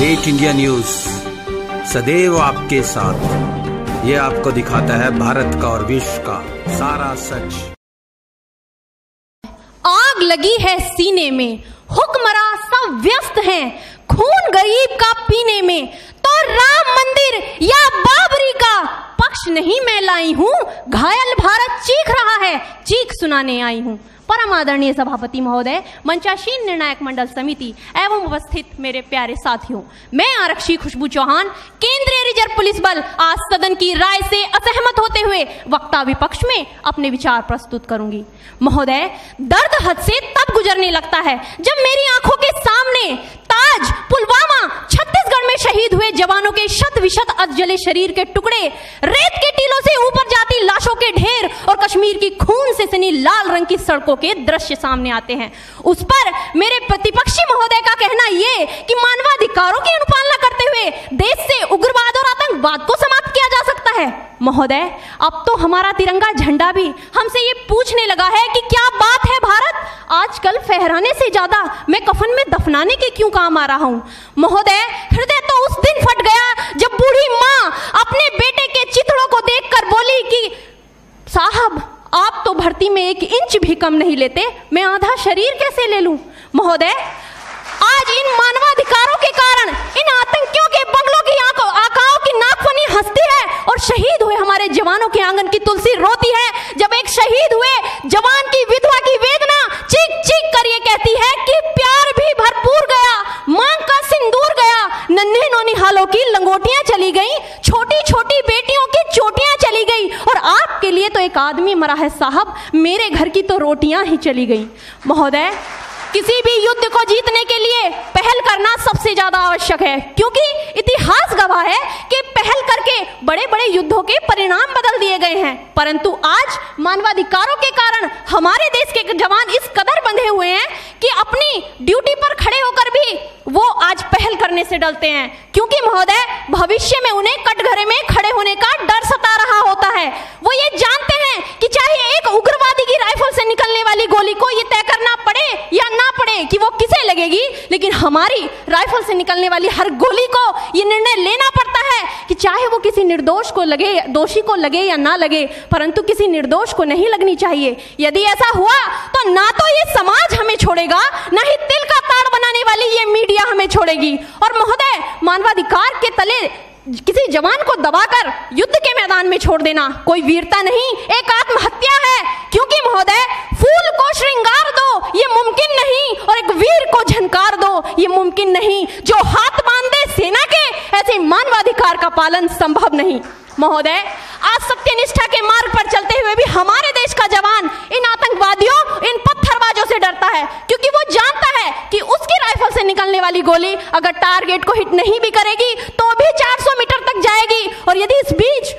Great India news सदैव आपके साथ। ये आपको दिखाता है भारत का और विश्व का सारा सच। आग लगी है सीने में। हुक्मरा सब व्यस्त हैं। खून गरीब का पीने में। तो राम मंदिर या बाबरी का पक्ष नहीं मैं लाई हूँ। घायल भारत चीख रहा है। चीख सुनाने आई हूँ। परम आदरणीय सभापति महोदय मंचाशीन निर्णायक मंडल समिति एवं उपस्थित मेरे प्यारे साथियों, मैं आरक्षी खुशबू चौहान, केंद्रीय रिज़र्व पुलिस बल आज सदन की राय से असहमत होते हुए वक्ता विपक्ष में अपने विचार प्रस्तुत करूँगी। महोदय, दर्द हद से तब गुजरने लगता है जब मेरी आँखों के सामने ताज, पुलवामा में शहीद हुए जवानों के शत विशत अधजले शरीर के टुकड़े, रेत के टीलों से ऊपर जाती लाशों के ढेर और कश्मीर की खून से सनी लाल रंग की सड़कों के दृश्य सामने आते हैं। उस पर मेरे प्रतिपक्षी महोदय का कहना ये कि मानवाधिकारों की अनुपालना करते हुए देश से उग्रवाद और आतंकवाद को समाप्त किया जा सकता है। महोदय, अब तो हमारा तिरंगा झंडा भी हमसे ये पूछने लगा है कि क्या बात है भारत आजकल फहराने से ज़्यादा मैं कफन में दफनाने के क्यों काम आ रहा हूँ? महोदय, हृदय तो उस दिन फट गया जब बूढ़ी माँ अपने बेटे के चिथड़ों को देखकर बोली कि, साहब, आप तो भर्ती में एक इंच भी कम नहीं लेते, मैं आधा शरीर कैसे ले लूँ? महोदय, आज इन मानवाधिकारों के कारण, इन आतंकियों के बंगलों की आँखों आकाओं की नाकफनी हंसती है और शहीद हुए हमारे जवानों के आँगन की तुलसी रोती है, जब एक शहीद हुए जवान की विधवा की वेदना चीख चीख कर ये कहती है कि प्यार भी भरपूर गया मांग का सिंदूर गया नन्हे नोनी हालों लंगोटियाँ चली गई छोटी छोटी बेटियों की चोटियाँ चली गई, और आपके लिए तो एक आदमी मरा है साहब, मेरे घर की तो रोटियाँ ही चली गई। महोदय किसी भी युद्ध को जीतने के लिए पहल करना सबसे ज़्यादा आवश्यक है। क्योंकि इतिहास गवाह है कि पहल करके बड़े बड़े युद्धों के परिणाम बदल दिए गए हैं। परंतु आज मानवाधिकारों के कारण हमारे देश के जवान इस कदर बंधे हुए हैं कि अपनी ड्यूटी पर खड़े होकर भी वो आज पहल करने से डलते हैं। क्योंकि महोदय, भविष्य में उन्हें कटघरे में खड़े होने का डर सता रहा होता है। वो ये जानते हैं कि चाहे एक उग्रवादी की राइफल से निकलने वाली गोली को ये तय करना पड़े लेकिन हमारी राइफल से निकलने वाली हर गोली को ये निर्णय लेना पड़ता है कि चाहे वो किसी निर्दोष को लगे, दोषी को लगे या ना लगे, परंतु किसी निर्दोष को नहीं लगनी चाहिए। यदि ऐसा हुआ तो ना तो ये समाज हमें छोड़ेगा, ना ही तिल का ताड़ बनाने वाली ये मीडिया हमें छोड़ेगी। और महोदय, मानवाधिकार के तले किसी जवान को दबाकर युद्ध के मैदान में छोड़ देना, कोई वीरता नहीं, एक आत्महत्या है। क्योंकि महोदय, फूल को श्रृंगार दो ये मुमकिन नहीं और एक वीर को झनकार दो नहीं, जो हाथ बाँध दे सेना के, ऐसे मानवाधिकार का पालन संभव नहीं। महोदय, आज सत्यनिष्ठा के मार्ग पर चलते हुए भी हमारे देश का जवान इन आतंकवादियों, इन पत्थरबाजों से डरता है, क्योंकि वो जानता है कि उसकी राइफल से निकलने वाली गोली अगर टारगेट को हिट नहीं भी करेगी तो भी 400 मीटर तक जाएगी और यदि इस बीच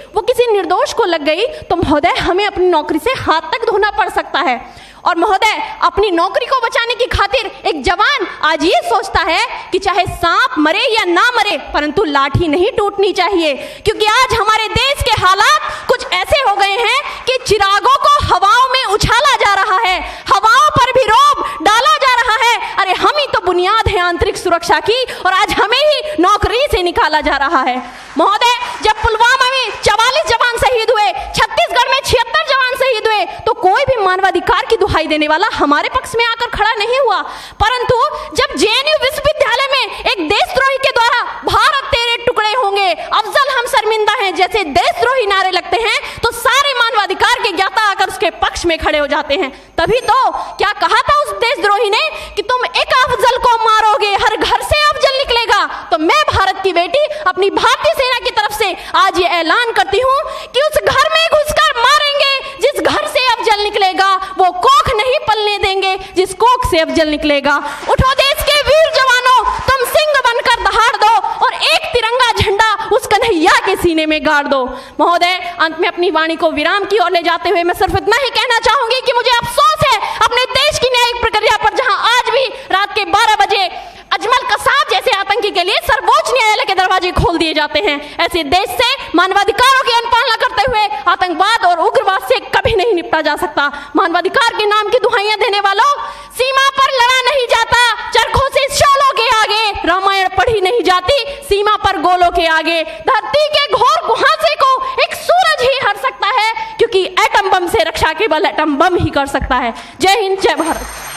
निर्दोष को लग गई तो महोदय, हमें अपनी नौकरी से हाथ तक धोना पड़ सकता है। और महोदय, अपनी नौकरी को बचाने की खातिर एक जवान आज ये सोचता है कि चाहे सांप मरे या ना मरे, परंतु लाठी नहीं टूटनी चाहिए, क्योंकि आज हमारे देश के हालात कुछ ऐसे हो गए हैं कि चिरागों को हवाओं में उछाला जा रहा है, हवाओं पर भी रोब डाला जा रहा है। अरे, हम ही तो बुनियाद है आंतरिक सुरक्षा की, और आज हमें ही नौकरी से निकाला जा रहा है। महोदय, जब पुलवामा में चवालीस जवान शहीद हुए छत्तीसगढ़ में छिहत्तर जवान शहीद हुए तो कोई भी मानवाधिकार की दुहाई देने वाला हमारे पक्ष में आकर खड़ा नहीं हुआ। परंतु जब जेएनयू विश्वविद्यालय में एक देशद्रोही के द्वारा भारत तेरे टुकड़े होंगे, अफजल हम शर्मिंदा हैं, जैसे देशद्रोही नारे लगते हैं तो सारे मानवाधिकार के ज्ञाता आकर उसके पक्ष में खड़े हो जाते हैं। तभी तो क्या कहा था उस देशद्रोही ने कि तुम एक अफजल को मारोगे हर घर से अफजल निकलेगा तो मैं भारत की बेटी अपनी भारतीय सेना की तरफ़ से आज ये ऐलान करती हूँ कि उस घर में घुसकर मारेंगे जिस घर से अफजल निकलेगा वो कोख नहीं पलने देंगे, जिस कोख से अफजल निकलेगा। उठो देश के वीर जवानों, तुम सिंह बनकर दहाड़ दो, और एक तिरंगा झंडा उस कन्हैया के सीने में गाड़ दो। महोदय, अंत में अपनी वाणी को विराम की ओर ले जाते हुए मैं सिर्फ़ इतना ही कहना चाहूँगी कि मुझे अफसोस है, अपने देश की न्यायिक प्रक्रिया पर जहाँ आज भी रात के 12 बजे अजमल कसाब जैसे आतंकी के लिए सर्वोच्च न्यायालय के दरवाजे खोल दिए जाते हैं। ऐसे देश से मानवाधिकारों की अनुपालना करते हुए आतंकवाद और उग्रवाद से कभी नहीं निपटा जा सकता। मानवाधिकार के नाम की दुहाइयाँ देने वालों, सीमा पर लड़ा नहीं जाता। चरखों से शोलों के आगे, रामायण पढ़ी नहीं जाती। सीमा पर गोलों के आगे, धरती के घोर कुहासे को एक सूरज ही हर सकता है, क्योंकि एटम बम से रक्षा केवल एटम बम ही कर सकता है। जय हिंद, जय भारत।